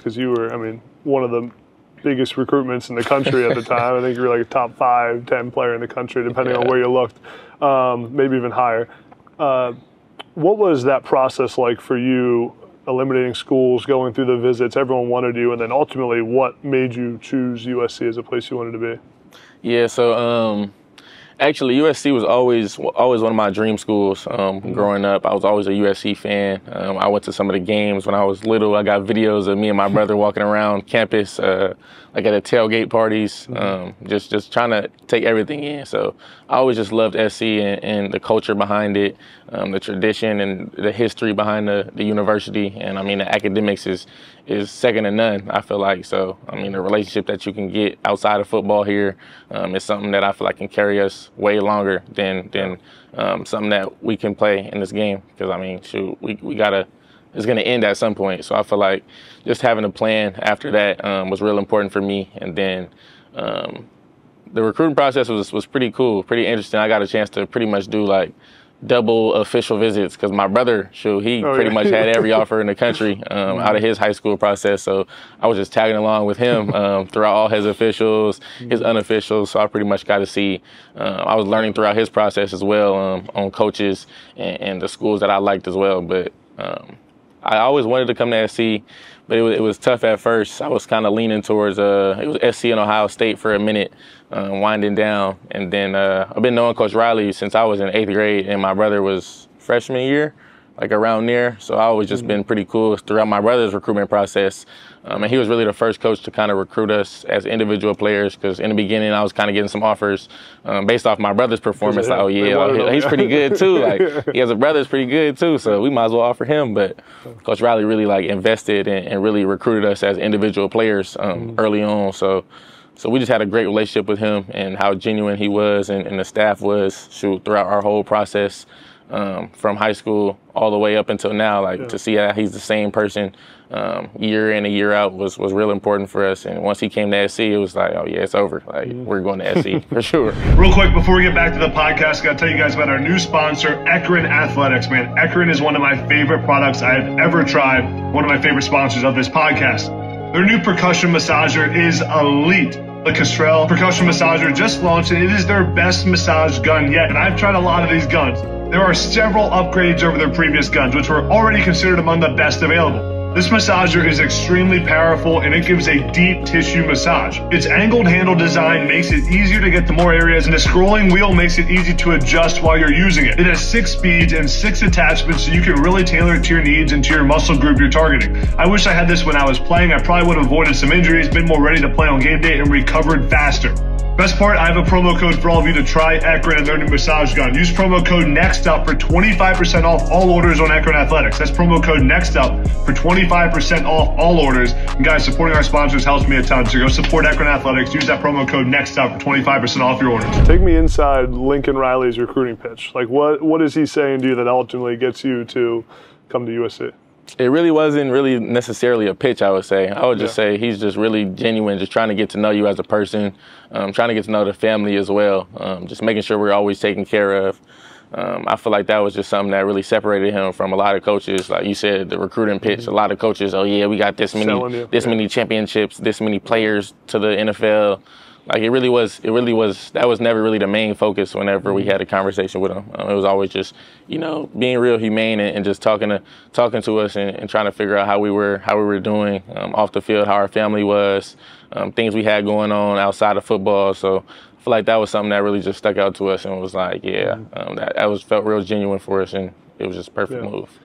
because you were, I mean, one of the biggest recruitments in the country at the time. I think you were like a top five, ten player in the country, depending yeah. on where you looked, um, maybe even higher. Uh, what was that process like for you eliminating schools, going through the visits, everyone wanted you, and then ultimately what made you choose USC as a place you wanted to be? Yeah, so um, actually USC was always always one of my dream schools. Um, mm-hmm. Growing up, I was always a USC fan. Um, I went to some of the games when I was little. I got videos of me and my brother walking around campus. Uh, like at the tailgate parties, mm-hmm. um, just just trying to take everything in. So I always just loved SC and, and the culture behind it, um, the tradition and the history behind the, the university. And I mean, the academics is is second to none. I feel like so. I mean, the relationship that you can get outside of football here um, is something that I feel like can carry us way longer than than um, something that we can play in this game. Because I mean, shoot, we we gotta it's going to end at some point. So I feel like just having a plan after that um, was real important for me. And then um, the recruiting process was was pretty cool, pretty interesting. I got a chance to pretty much do like double official visits because my brother, shoot, he oh, pretty yeah. much had every offer in the country um, out of his high school process. So I was just tagging along with him um, throughout all his officials, his unofficials. So I pretty much got to see. Uh, I was learning throughout his process as well um, on coaches and, and, the schools that I liked as well. But um, I always wanted to come to SC, but it was, it was tough at first. I was kind of leaning towards uh, it was SC and Ohio State for a minute, uh, winding down, and then uh, I've been knowing Coach Riley since I was in eighth grade, and my brother was freshman year like around there. So I always just mm-hmm. been pretty cool throughout my brother's recruitment process. Um, and he was really the first coach to kind of recruit us as individual players because in the beginning I was kind of getting some offers um, based off my brother's performance. Like, oh yeah, well, he's pretty good too. Like he has a brother that's pretty good too, so we might as well offer him. But Coach Riley really like invested and, and really recruited us as individual players um, mm-hmm. early on. So. So we just had a great relationship with him and how genuine he was and, and the staff was shoot, throughout our whole process um, from high school all the way up until now. Like yeah. to see that he's the same person um, year in and year out was was real important for us. And once he came to SC, it was like, oh yeah, it's over. Like mm-hmm. we're going to SC for sure. Real quick before we get back to the podcast, I gotta tell you guys about our new sponsor, Ekrin Athletics. Man, Ekrin is one of my favorite products I have ever tried. One of my favorite sponsors of this podcast. Their new percussion massager is elite. The Kestrel percussion massager just launched and it is their best massage gun yet. And I've tried a lot of these guns. There are several upgrades over their previous guns, which were already considered among the best available. This massager is extremely powerful and it gives a deep tissue massage. Its angled handle design makes it easier to get to more areas and the scrolling wheel makes it easy to adjust while you're using it. It has six speeds and six attachments so you can really tailor it to your needs and to your muscle group you're targeting. I wish I had this when I was playing. I probably would have avoided some injuries, been more ready to play on game day and recovered faster. Best part, I have a promo code for all of you to try their new massage gun. Use promo code NEXTUP for 25% off all orders on Ekrin Athletics. That's promo code NEXTUP for 25% off all orders. And guys, supporting our sponsors helps me a ton. So go support Ekrin Athletics. Use that promo code NEXTUP for 25% off your orders. Take me inside Lincoln Riley's recruiting pitch. Like, what what is he saying to you that ultimately gets you to come to USC? It really wasn't really necessarily a pitch, I would say. I would just yeah. say he's just really genuine, just trying to get to know you as a person, um, trying to get to know the family as well, um, just making sure we're always taken care of. Um, I feel like that was just something that really separated him from a lot of coaches. Like you said, the recruiting pitch. Mm-hmm. A lot of coaches, oh yeah, we got this many, this yeah. many championships, this many players to the NFL. Like it really was, it really was. That was never really the main focus. Whenever we had a conversation with him, um, it was always just, you know, being real humane and, and just talking to talking to us and, and, trying to figure out how we were how we were doing um, off the field, how our family was, um, things we had going on outside of football. So I feel like that was something that really just stuck out to us and was like, yeah, mm-hmm. um, that, that was felt real genuine for us and it was just perfect yeah. move.